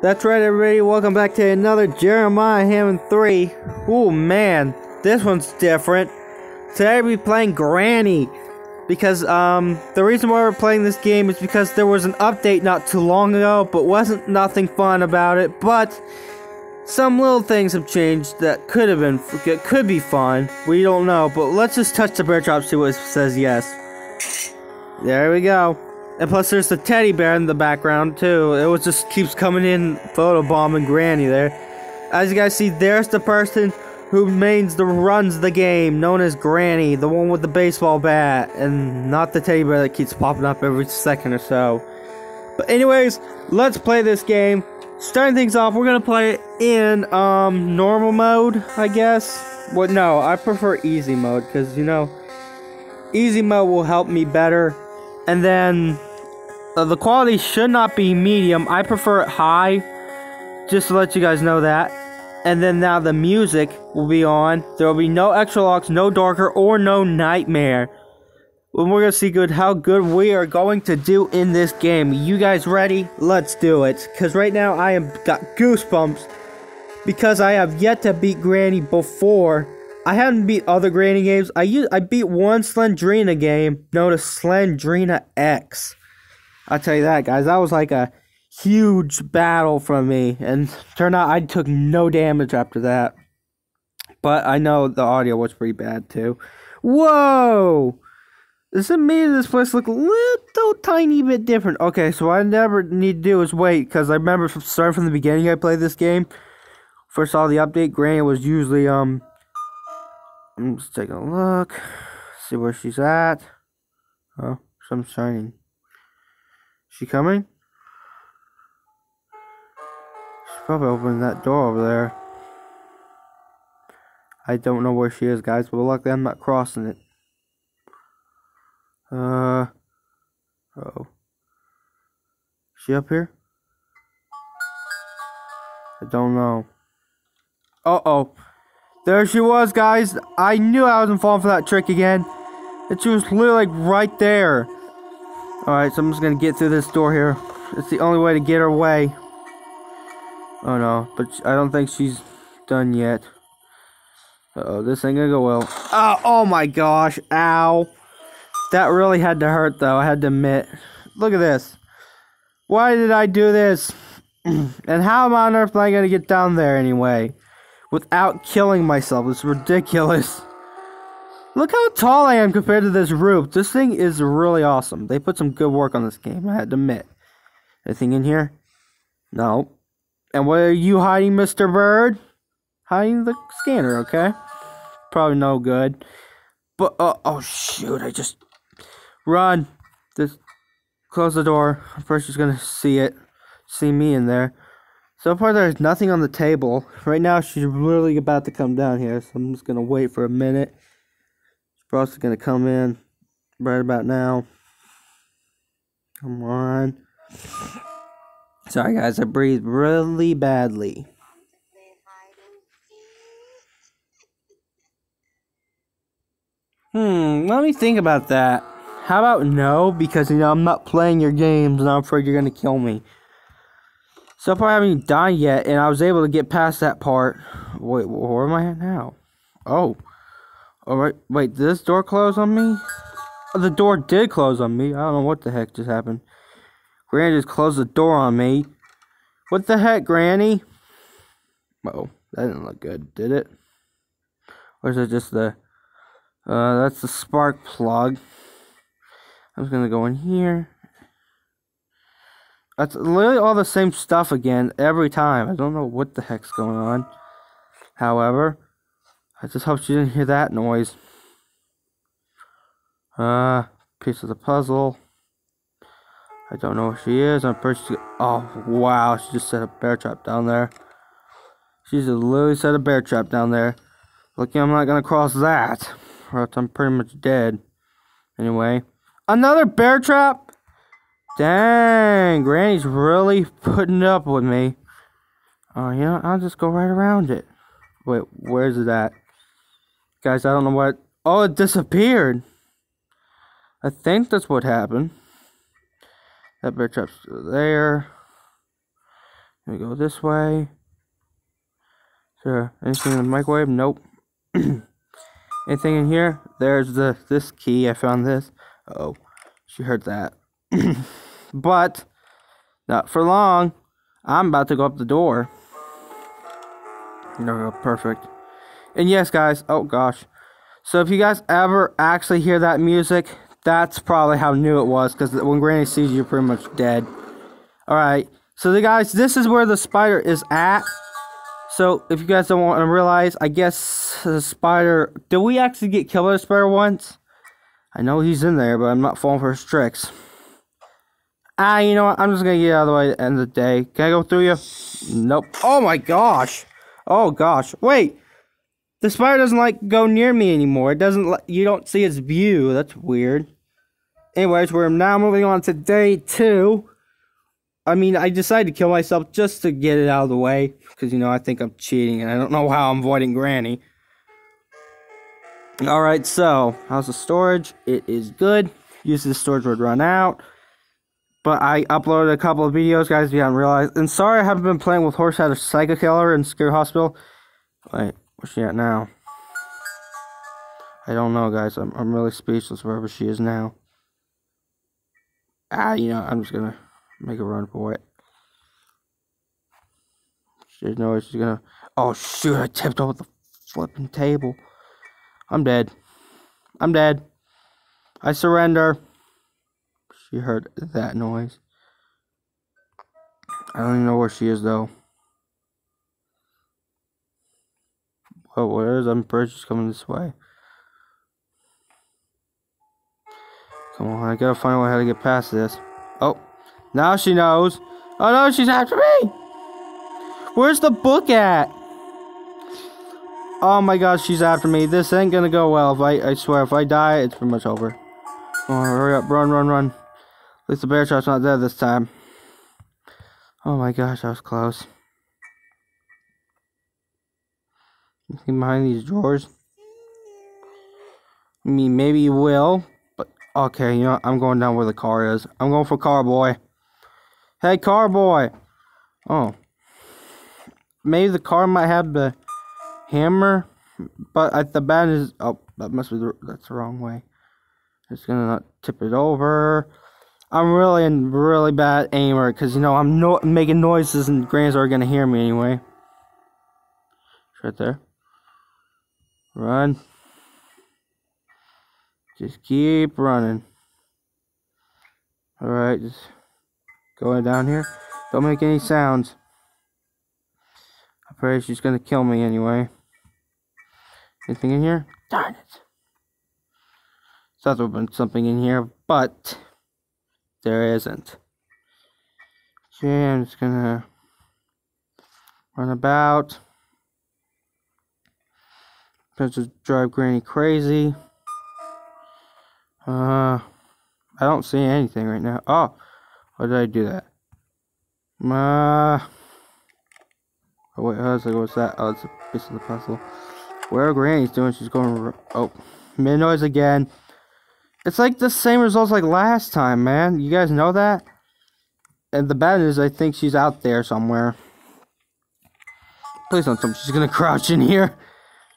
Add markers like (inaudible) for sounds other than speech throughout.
That's right, everybody. Welcome back to another Jeremiah Hammond 3. Oh man, this one's different. Today we're playing Granny. Because, um, the reason why we're playing this game is because there was an update not too long ago, but wasn't nothing fun about it. But, some little things have changed that could have been, could be fun. We don't know, but let's just touch the bear trap, see what says yes. There we go. And plus, there's the teddy bear in the background too. It was just keeps coming in, photobombing Granny there. As you guys see, there's the person who mains the runs the game, known as Granny, the one with the baseball bat, and not the teddy bear that keeps popping up every second or so. But anyways, let's play this game. Starting things off, we're gonna play it in um normal mode, I guess. Well, no, I prefer easy mode because you know, easy mode will help me better. And then uh, the quality should not be medium. I prefer it high, just to let you guys know that. And then now the music will be on. There will be no extra locks, no darker, or no nightmare. When we're gonna see good how good we are going to do in this game. You guys ready? Let's do it. Cause right now I am got goosebumps because I have yet to beat Granny before. I haven't beat other Granny games. I used I beat one Slendrina game known as Slendrina X. I'll tell you that, guys. That was like a huge battle for me, and turned out I took no damage after that. But I know the audio was pretty bad too. Whoa! This made this place look a little tiny bit different? Okay, so I never need to do is wait, because I remember from starting from the beginning I played this game. First saw the update, Granny was usually, um... I'm just taking a look. See where she's at. Oh, some shining. She coming? She's probably opening that door over there. I don't know where she is, guys, but luckily I'm not crossing it. Uh. Uh oh. She up here? I don't know. Uh oh. There she was, guys. I knew I wasn't falling for that trick again. And she was literally like right there. Alright, so I'm just gonna get through this door here. It's the only way to get her away. Oh no, but I don't think she's done yet. Uh oh, this ain't gonna go well. Oh, oh my gosh, ow. That really had to hurt though, I had to admit. Look at this. Why did I do this? (clears throat) and how am I on earth am I gonna get down there anyway? Without killing myself, it's ridiculous. Look how tall I am compared to this roof. This thing is really awesome. They put some good work on this game, I had to admit. Anything in here? No. And what are you hiding, Mr. Bird? Hiding the scanner, okay? Probably no good. But, uh, oh shoot, I just... Run! Just close the door. First she's gonna see it. See me in there. So far there's nothing on the table. Right now she's literally about to come down here, so I'm just gonna wait for a minute. Frost's gonna come in right about now. Come on. Sorry guys, I breathe really badly. Hmm, let me think about that. How about no? Because, you know, I'm not playing your games and I'm afraid you're going to kill me. So far I haven't died yet and I was able to get past that part. Wait, where am I at now? Oh. Alright, wait, did this door close on me? Oh, the door did close on me. I don't know what the heck just happened. Granny just closed the door on me. What the heck, Granny? Oh, that didn't look good, did it? Or is it just the... Uh, that's the spark plug. I'm just gonna go in here. That's literally all the same stuff again every time. I don't know what the heck's going on. However, I just hope she didn't hear that noise. Uh, piece of the puzzle. I don't know where she is. I'm pretty sure. Oh, wow. She just set a bear trap down there. She just literally set a bear trap down there. Lucky I'm not going to cross that. Or else I'm pretty much dead. Anyway. Another bear trap? Dang. Granny's really putting up with me. Oh, uh, yeah. I'll just go right around it. Wait, where's it at? Guys, I don't know what... Oh, it disappeared. I think that's what happened. That bear trap's there. we go this way. Is there anything in the microwave? Nope. (clears throat) anything in here? There's the this key. I found this. Uh oh, she heard that. (clears throat) but not for long. I'm about to go up the door. No, perfect. And yes, guys. Oh gosh. So if you guys ever actually hear that music, that's probably how new it was. Because when Granny sees you, you're pretty much dead. All right. So the guys, this is where the spider is at. So if you guys don't want to realize, I guess the spider. Did we actually get killed by the spider once? I know he's in there, but I'm not falling for his tricks. Ah, you know what? I'm just gonna get out of the way at the end of the day. Can I go through you? Nope. Oh my gosh. Oh gosh. Wait. The spider doesn't like go near me anymore. It doesn't. You don't see its view. That's weird. Anyways, we're now moving on to day two. I mean, I decided to kill myself just to get it out of the way. Because, you know, I think I'm cheating and I don't know how I'm avoiding Granny. Alright, so, how's the storage? It is good. Usually the storage would run out. But I uploaded a couple of videos, guys, if you haven't realized. And sorry I haven't been playing with Horsehead or Psycho Killer in Scary Hospital. Wait, where's she at now? I don't know, guys. I'm, I'm really speechless wherever she is now. Ah, you know, I'm just gonna Make a run for it. She knows she's gonna. Oh shoot! I tipped over the flipping table. I'm dead. I'm dead. I surrender. She heard that noise. I don't even know where she is though. Oh, where is? I'm she's coming this way. Come on, I gotta find out how to get past this. Oh. Now she knows. Oh no, she's after me! Where's the book at? Oh my god, she's after me. This ain't gonna go well. If I, I swear, if I die, it's pretty much over. Oh, hurry up, run, run, run. At least the bear trap's not dead this time. Oh my gosh, that was close. Behind these drawers? I mean, maybe you will, but okay, you know, I'm going down where the car is. I'm going for car boy. Hey, car boy. Oh. Maybe the car might have the hammer, but at the bad is... Oh, that must be the... That's the wrong way. It's gonna not tip it over. I'm really in really bad aimer because you know I'm no making noises and grands are gonna hear me anyway. It's right there. Run. Just keep running. Alright, just Going down here. Don't make any sounds. I pray she's gonna kill me anyway. Anything in here? Darn it. Thought there would have been something in here, but there isn't. Okay, I'm just gonna run about. Just drive Granny crazy. Uh, I don't see anything right now. Oh, why did I do that? Ma. Oh wait, how's it? What's that? Oh, it's a piece of the puzzle. Where Granny's doing? She's going. Oh, mid noise again. It's like the same results like last time, man. You guys know that? And the bad news, I think she's out there somewhere. Please don't tell me she's gonna crouch in here.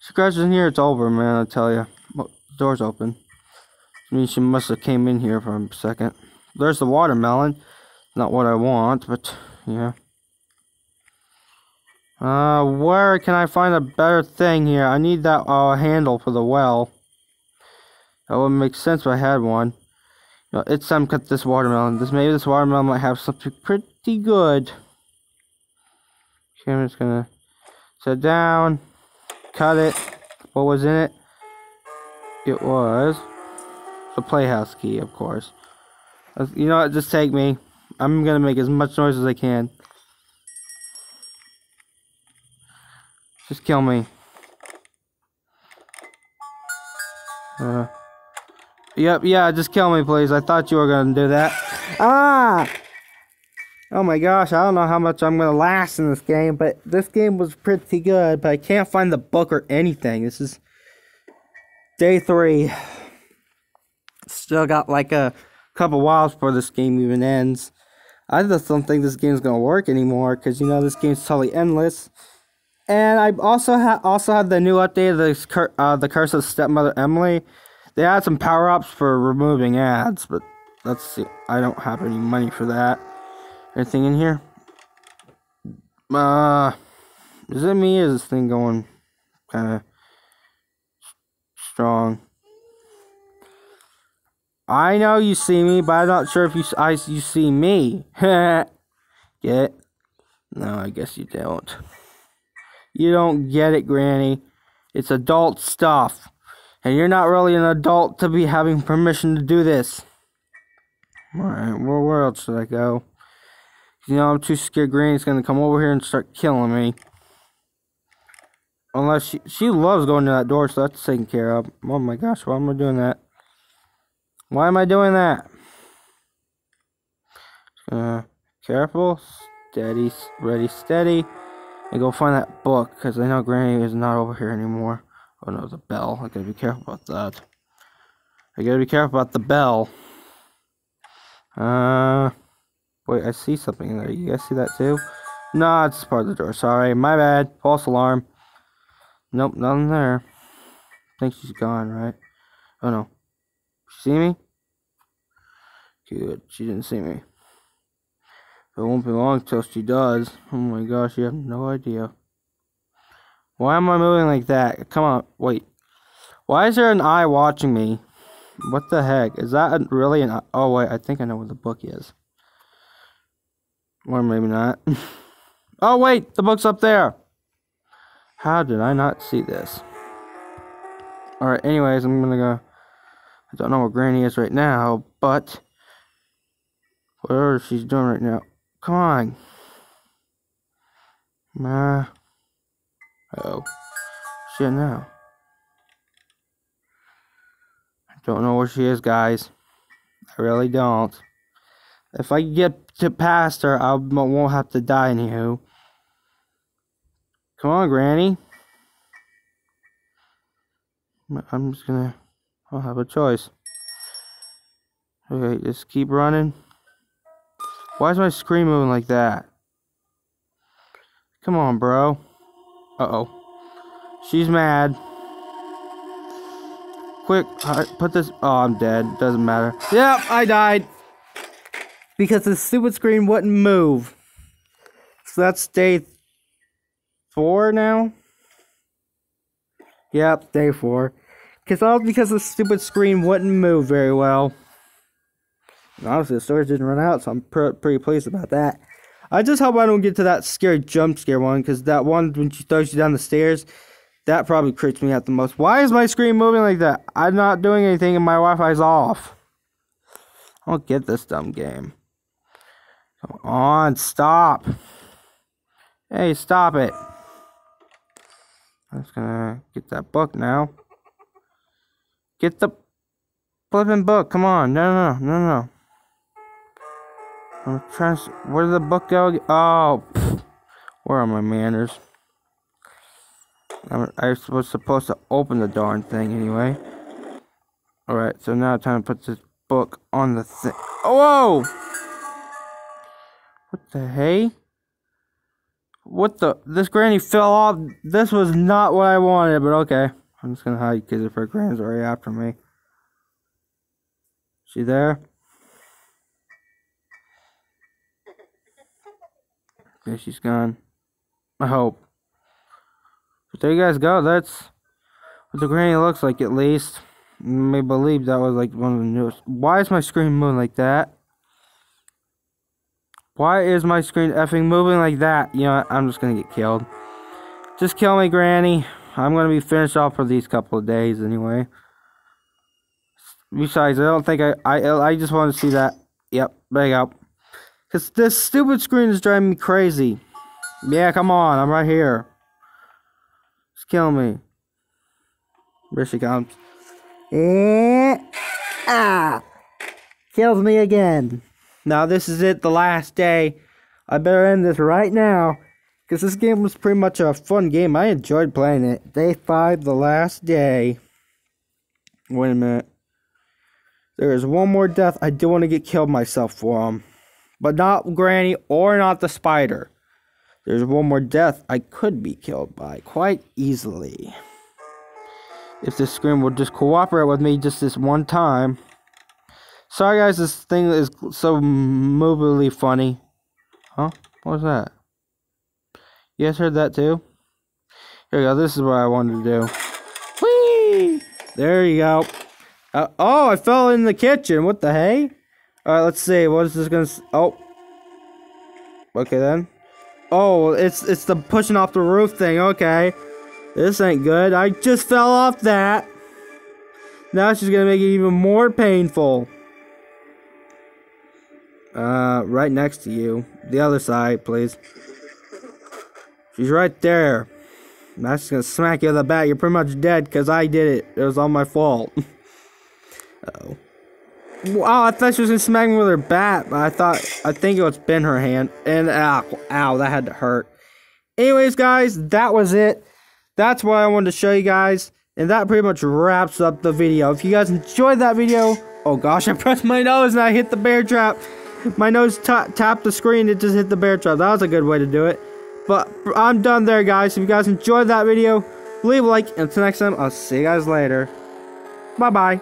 She crouches in here, it's over, man. I tell you. Oh, door's open. I mean, she must have came in here for a second. There's the watermelon. Not what I want, but yeah. Uh, where can I find a better thing here? I need that uh, handle for the well. That would make sense if I had one. You know, it's time to cut this watermelon. This maybe this watermelon might have something pretty good. Okay, I'm just gonna sit down, cut it. What was in it? It was the playhouse key, of course. You know what? Just take me. I'm gonna make as much noise as I can. Just kill me. Uh, yep, yeah, just kill me, please. I thought you were gonna do that. Ah! Oh my gosh, I don't know how much I'm gonna last in this game, but this game was pretty good, but I can't find the book or anything. This is day three. Still got like a couple whiles before this game even ends. I just don't think this game's gonna work anymore because you know this game's totally endless. And I also ha- also had the new update of the cur- uh, the Curse of Stepmother Emily. They had some power ups for removing ads, but let's see. I don't have any money for that. Anything in here? Uh, is it me? Is this thing going kind of strong? I know you see me, but I'm not sure if you I, you see me. (laughs) Get? No, I guess you don't. You don't get it, Granny. It's adult stuff. And you're not really an adult to be having permission to do this. Alright, well, where else should I go? You know, I'm too scared Granny's gonna come over here and start killing me. Unless she, she loves going to that door, so that's taken care of. Oh my gosh, why am I doing that? Why am I doing that? Uh, careful, steady, ready, steady. And go find that book, because I know Granny is not over here anymore. Oh no, the bell. I gotta be careful about that. I gotta be careful about the bell. Uh, wait, I see something there. You guys see that too? No, it's part of the door. Sorry, my bad. False alarm. Nope, nothing there. I think she's gone, right? Oh no. See me? Good, she didn't see me. It won't be long till she does. Oh my gosh, you have no idea. Why am I moving like that? Come on, wait. Why is there an eye watching me? What the heck? Is that really an eye? Oh wait, I think I know where the book is. Or maybe not. (laughs) oh wait, the book's up there. How did I not see this? Alright, anyways, I'm gonna go. I don't know where Granny is right now, but whatever she's doing right now. Come on. Ma. oh. Shit, now. I don't know where she is, guys. I really don't. If I get to past her, I won't have to die anywho. Come on, Granny. I'm just gonna. I'll have a choice. Okay, just keep running. Why is my screen moving like that? Come on, bro. Uh-oh. She's mad. Quick, put this... Oh, I'm dead. Doesn't matter. Yep, I died. Because the stupid screen wouldn't move. So that's day four now? Yep, day four. Cause all because the stupid screen wouldn't move very well. honestly, the storage didn't run out, so I'm pr pretty pleased about that. I just hope I don't get to that scary jump scare one, because that one when she throws you down the stairs, that probably creeps me out the most. Why is my screen moving like that? I'm not doing anything and my Wi-Fi's off. I don't get this dumb game. Come on, stop. Hey, stop it. I'm just gonna get that book now. Get the flipping book. Come on. No, no, no, no, no. I'm trying to. Where did the book go? Oh, pff. where are my manners? I'm, I was supposed to open the darn thing anyway. Alright, so now time to put this book on the thing. Oh, whoa! The hey? What the? This granny fell off. This was not what I wanted, but okay. I'm just gonna hide because if her granny's already after me. She there? Okay, she's gone. I hope. But there you guys go. That's what the granny looks like, at least. You may believe that was like one of the newest. Why is my screen moving like that? Why is my screen effing moving like that? You know? I'm just gonna get killed. Just kill me, Granny. I'm gonna be finished off for these couple of days anyway. Besides, I don't think I I I just want to see that. Yep, there you go. Cause this stupid screen is driving me crazy. Yeah, come on, I'm right here. Just kill me. Here she comes. Eh, ah, kills me again. Now this is it, the last day. I better end this right now. Because this game was pretty much a fun game. I enjoyed playing it. Day 5, the last day. Wait a minute. There is one more death I do want to get killed myself for. Um, But not Granny or not the spider. There's one more death I could be killed by quite easily. If this screen would just cooperate with me just this one time. Sorry guys, this thing is so movably funny. Huh? What was that? You guys heard that too? Here we go, this is what I wanted to do. Whee! There you go. Uh, oh, I fell in the kitchen. What the hey? Alright, let's see. What is this gonna... Oh. Okay, then. Oh, it's it's the pushing off the roof thing. Okay. This ain't good. I just fell off that. Now she's gonna make it even more painful. Uh, right next to you. The other side, please. She's right there. That's gonna smack you in the back. You're pretty much dead because I did it. It was all my fault. uh oh. Wow, I thought she was gonna smack me with her bat, but I thought I think it was been her hand. And ow, ow, that had to hurt. Anyways, guys, that was it. That's what I wanted to show you guys. And that pretty much wraps up the video. If you guys enjoyed that video, oh gosh, (laughs) I pressed my nose and I hit the bear trap. My nose tapped the screen, it just hit the bear trap. That was a good way to do it. But I'm done there, guys. If you guys enjoyed that video, leave a like. Until next time, I'll see you guys later. Bye-bye.